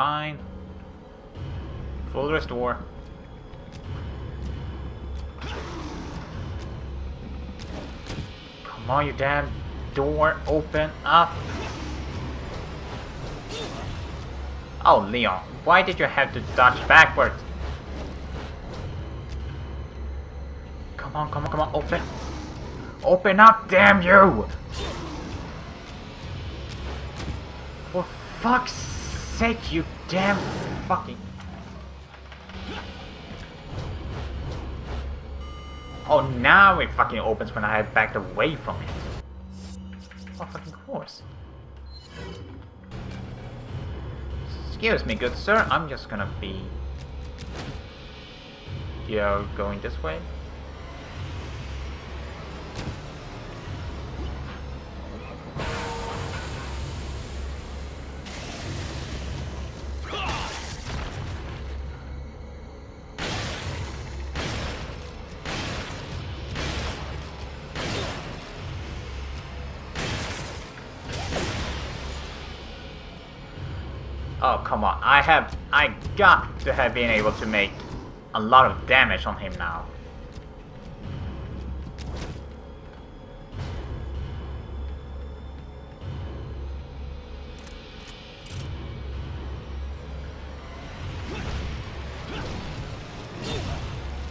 fine. Full restore. Come on, you damn door, open up. Oh, Leon, why did you have to dodge backwards? Come on, come on, come on, open. Open up, damn you! For fuck's sake, you damn fucking... Oh, now it fucking opens when I backed away from it. Of fucking course. Excuse me, good sir, I'm just gonna be... Here, going this way. Oh, come on. I have... I got to have been able to make a lot of damage on him now.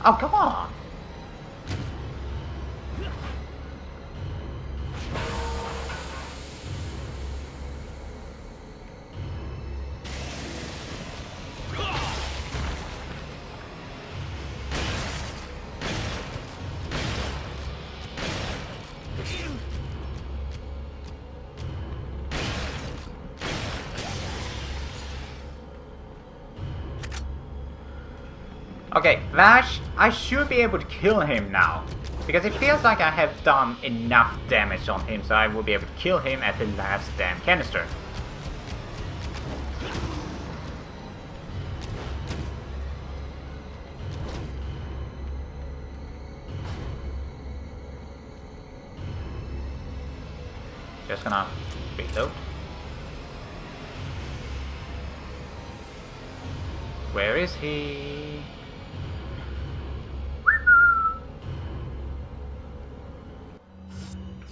Oh, come on! Okay, Vash, I should be able to kill him now. Because it feels like I have done enough damage on him so I will be able to kill him at the last damn canister. Just gonna reload. Where is he?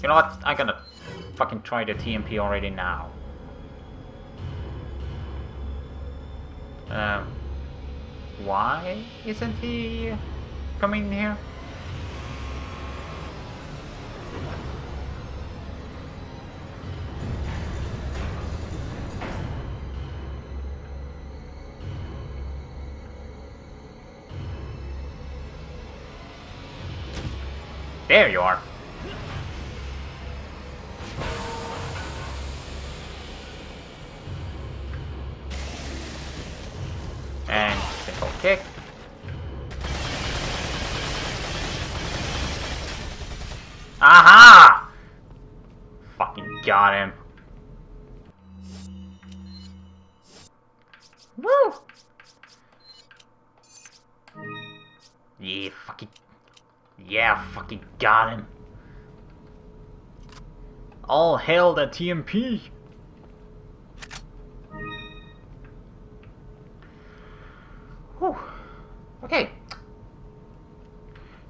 You know what? I'm gonna fucking try the TMP already now. Um, why isn't he coming here? There you are. Simple kick. Aha! Fucking got him. Woo! Yeah, fucking... Yeah, fucking got him. All hail the TMP! Okay.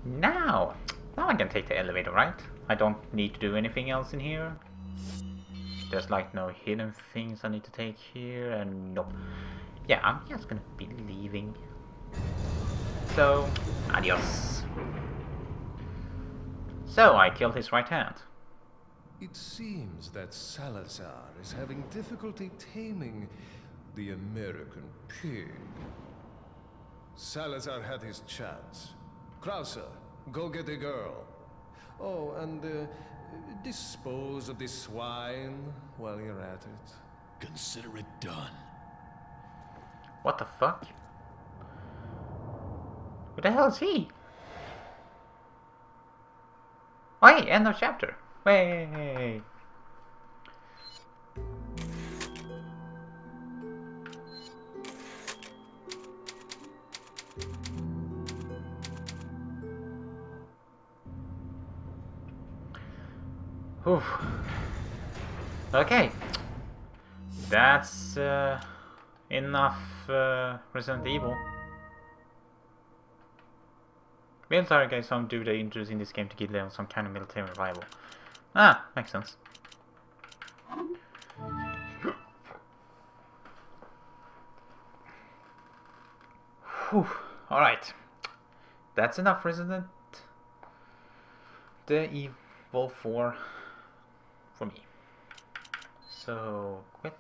Now, now I can take the elevator, right? I don't need to do anything else in here. There's like no hidden things I need to take here, and nope. Yeah, I'm just gonna be leaving. So, adios. So, I killed his right hand. It seems that Salazar is having difficulty taming the American pig. Salazar had his chance. Krauser, go get the girl. Oh, and uh, dispose of this swine while you're at it. Consider it done. What the fuck? Who the hell is he? Oh, hey, end of chapter. Way. Oof. Okay. That's uh, Enough uh, Resident Evil. Military guys don't do the intros in this game to give them some kind of military revival. Ah, makes sense. Whew. Alright. That's enough Resident the Evil 4 for me. So, quit